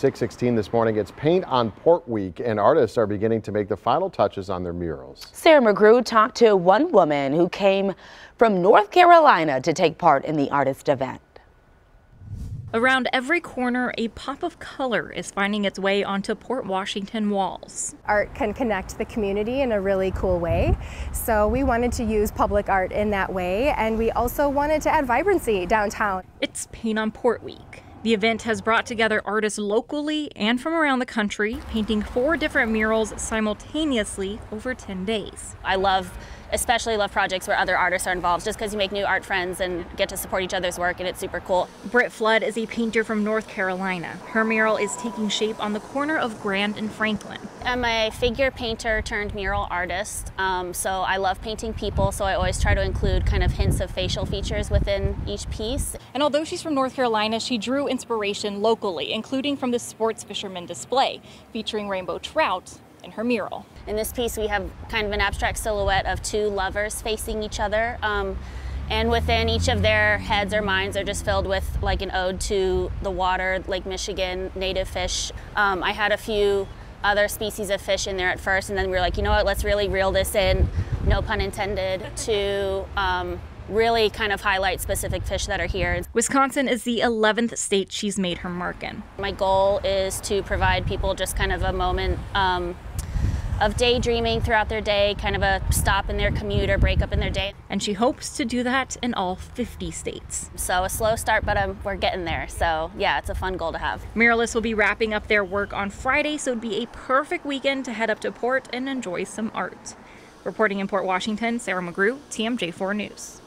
616 this morning, it's Paint on Port Week, and artists are beginning to make the final touches on their murals. Sarah McGrew talked to one woman who came from North Carolina to take part in the artist event. Around every corner, a pop of color is finding its way onto Port Washington walls. Art can connect the community in a really cool way, so we wanted to use public art in that way, and we also wanted to add vibrancy downtown. It's Paint on Port Week. The event has brought together artists locally and from around the country, painting four different murals simultaneously over 10 days. I love especially love projects where other artists are involved just because you make new art friends and get to support each other's work and it's super cool. Britt Flood is a painter from North Carolina. Her mural is taking shape on the corner of Grand and Franklin. I'm a figure painter turned mural artist, um, so I love painting people, so I always try to include kind of hints of facial features within each piece. And although she's from North Carolina, she drew inspiration locally, including from the sports fisherman display featuring rainbow trout in her mural. In this piece, we have kind of an abstract silhouette of two lovers facing each other. Um, and within each of their heads or minds are just filled with like an ode to the water, Lake Michigan, native fish. Um, I had a few other species of fish in there at first, and then we were like, you know what, let's really reel this in, no pun intended, to um, really kind of highlight specific fish that are here. Wisconsin is the 11th state she's made her mark in. My goal is to provide people just kind of a moment um, of daydreaming throughout their day, kind of a stop in their commute or break up in their day. And she hopes to do that in all 50 states. So a slow start, but um, we're getting there. So yeah, it's a fun goal to have. Muralists will be wrapping up their work on Friday, so it'd be a perfect weekend to head up to port and enjoy some art. Reporting in Port Washington, Sarah McGrew, TMJ4 News.